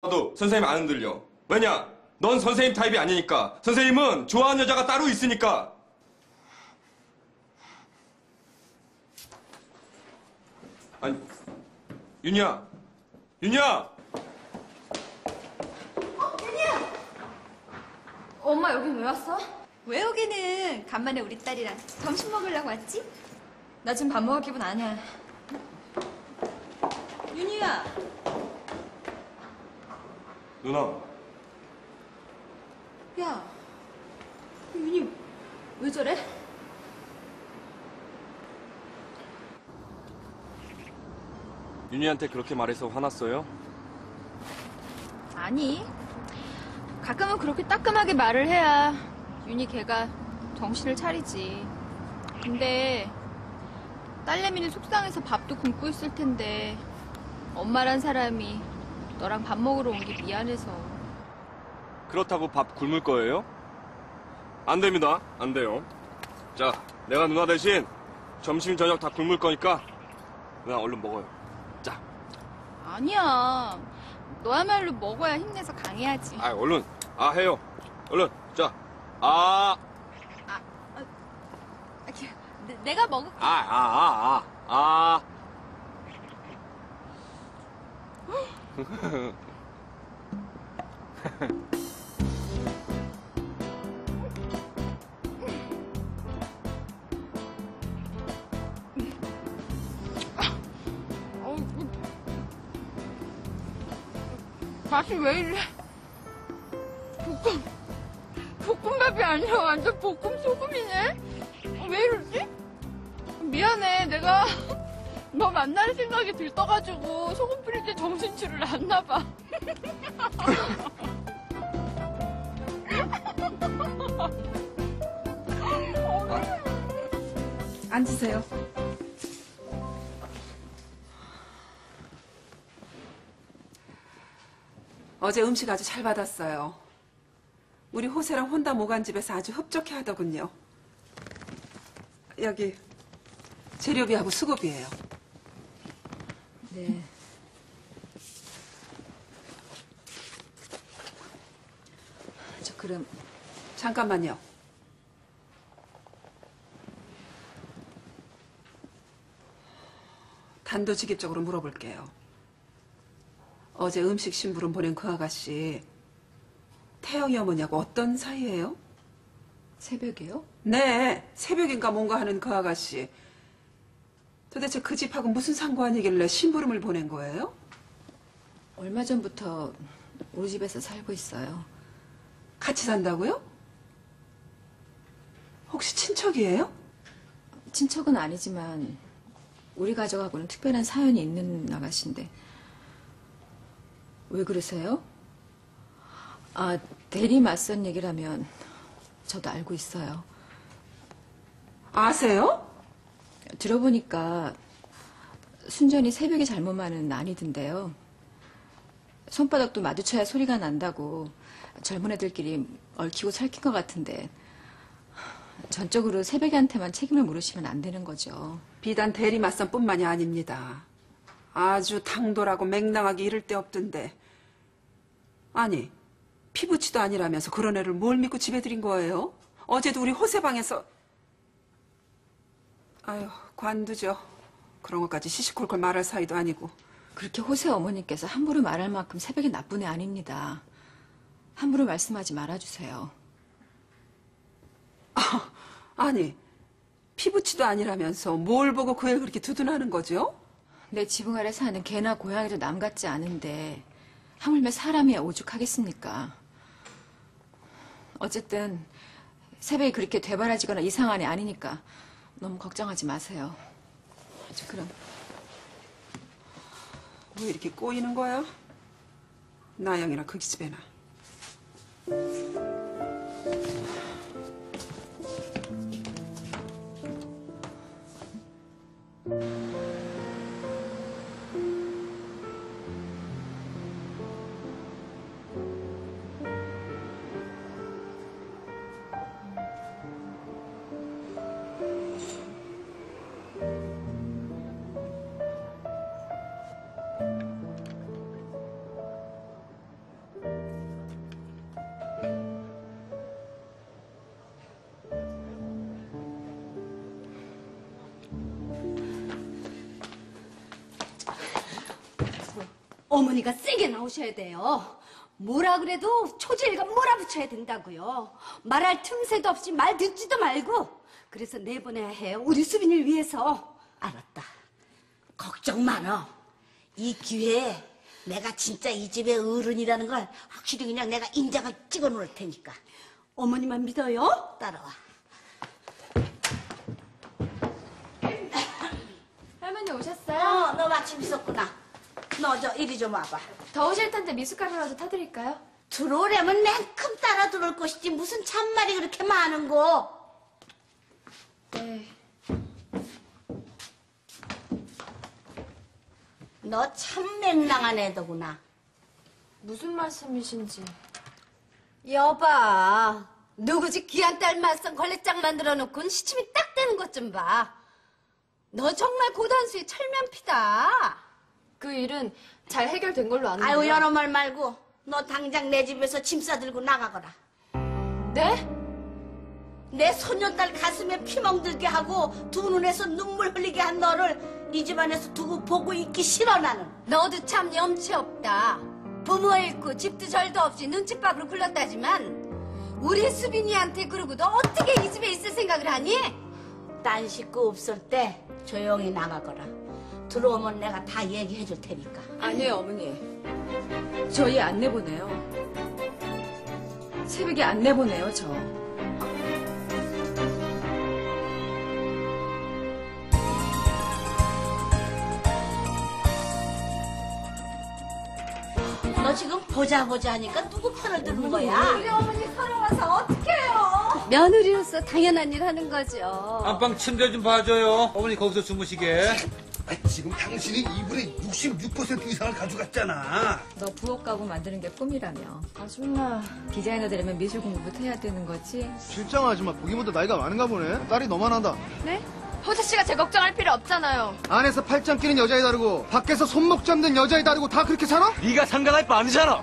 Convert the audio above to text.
나도 선생님 안 흔들려. 왜냐? 넌 선생님 타입이 아니니까. 선생님은 좋아하는 여자가 따로 있으니까. 아니, 윤희야. 윤희야! 엄마 여기 왜 왔어? 왜 오기는 간만에 우리 딸이랑 점심 먹으려고 왔지? 나 지금 밥 먹을 기분 아니야. 윤희야 누나, 야 윤희 왜 저래? 윤희한테 그렇게 말해서 화났어요? 아니. 가끔은 그렇게 따끔하게 말을 해야 윤희 걔가 정신을 차리지. 근데 딸내미는 속상해서 밥도 굶고 있을 텐데 엄마란 사람이 너랑 밥 먹으러 온 게 미안해서. 그렇다고 밥 굶을 거예요? 안 됩니다. 안 돼요. 자, 내가 누나 대신 점심, 저녁 다 굶을 거니까 누나 얼른 먹어요. 자, 아니야. 너야말로 먹어야 힘내서 강해야지. 아, 얼른. 아, 해요. 얼른. 자, 아, 아, 내- 내가 먹을 아, 아, 아, 아, 아. 어, 맛이 왜 이래? 볶음, 볶음밥이 아니라 완전 볶음 소금이네? 어, 왜 이러지? 미안해, 내가 너 만날 생각이 들떠가지고 소금 뿌릴 때 정신줄을 안 놔봐. 앉으세요. 어제 음식 아주 잘 받았어요. 우리 호세랑 혼다 모간집에서 아주 흡족해 하더군요. 여기 재료비하고 수고비예요. 네 저 그럼 잠깐만요. 단도직입적으로 물어볼게요. 어제 음식 심부름 보낸 그 아가씨 태영이 어머니하고 어떤 사이예요? 새벽에요? 네, 새벽인가 뭔가 하는 그 아가씨. 도대체 그 집하고 무슨 상관이길래 심부름을 보낸 거예요? 얼마 전부터 우리 집에서 살고 있어요 같이 산다고요? 혹시 친척이에요? 친척은 아니지만 우리 가족하고는 특별한 사연이 있는 아가씨인데 왜 그러세요? 아 대리 맞선 얘기라면 저도 알고 있어요. 아세요? 들어보니까 순전히 새벽에 잘못만은 아니던데요. 손바닥도 마주쳐야 소리가 난다고 젊은 애들끼리 얽히고 설킨 것 같은데 전적으로 새벽이한테만 책임을 물으시면 안 되는 거죠. 비단 대리 맞선뿐만이 아닙니다. 아주 당돌하고 맹랑하게 이를 데 없던데. 아니, 피부치도 아니라면서 그런 애를 뭘 믿고 집에 들인 거예요? 어제도 우리 호세방에서 아유, 관두죠. 그런 것까지 시시콜콜 말할 사이도 아니고. 그렇게 호세 어머니께서 함부로 말할 만큼 새벽에 나쁜 애 아닙니다. 함부로 말씀하지 말아주세요. 아니, 피부치도 아니라면서 뭘 보고 그애 그렇게 두둔하는 거죠? 내 지붕 아래 사는 개나 고양이도 남 같지 않은데 하물며 사람이야 오죽하겠습니까? 어쨌든 새벽에 그렇게 되바라지거나 이상한 애 아니니까 너무 걱정하지 마세요. 저 그럼 왜 이렇게 꼬이는 거야? 나영이나 그 기집애나. 어머니가 세게 나오셔야 돼요. 뭐라 그래도 초지일가 몰아붙여야 된다고요. 말할 틈새도 없이 말 듣지도 말고. 그래서 내보내야 해요. 우리 수빈이를 위해서. 알았다. 걱정 말어. 이 기회에 내가 진짜 이 집의 어른이라는 걸 확실히 그냥 내가 인장을 찍어 놓을 테니까. 어머니만 믿어요? 따라와. 할머니 오셨어요? 어, 너 마침 있었구나. 너 저 이리 좀 와봐. 더우실 텐데 미숫가루라도 타드릴까요? 들어오려면 냉큼 따라 들어올 것이지 무슨 참말이 그렇게 많은 거. 네. 너 참 맹랑한 애더구나. 무슨 말씀이신지. 여봐. 누구지 귀한 딸 맞선 걸레장 만들어 놓고는 시침이 딱 되는 것 좀 봐. 너 정말 고단수의 철면피다. 그 일은 잘 해결된 걸로 아는데. 아유 여러 말 말고 너 당장 내 집에서 짐 싸들고 나가거라. 네? 내 소녀딸 가슴에 피멍들게 하고 두 눈에서 눈물 흘리게 한 너를 이 집안에서 두고 보고 있기 싫어 나는. 너도 참 염치 없다. 부모 잃고 집도 절도 없이 눈칫밥으로 굴렀다지만 우리 수빈이한테 그러고 너 어떻게 이 집에 있을 생각을 하니? 딴 식구 없을 때 조용히 나가거라. 들어오면 내가 다 얘기해 줄 테니까. 아니에요, 어머니. 저희 안 내보내요. 새벽에 안 내보내요, 저. 너 지금 보자 보자 하니까 누구 편을 드는 거야? 우리 어머니 서러워서 어떡해요? 며느리로서 당연한 일 하는 거죠. 안방 침대 좀 봐줘요. 어머니 거기서 주무시게. 아, 지금 당신이 이분의 66% 이상을 가져갔잖아. 너 부엌 가구 만드는 게 꿈이라며. 아줌마. 디자이너 되려면 미술 공부부터 해야 되는 거지? 실장 아줌마 보기보다 나이가 많은가 보네. 딸이 너만 한다. 네? 호세 씨가 제 걱정할 필요 없잖아요. 안에서 팔짱 끼는 여자애 다르고 밖에서 손목 잡는 여자애 다르고 다 그렇게 살아? 네가 상관할 바 아니잖아.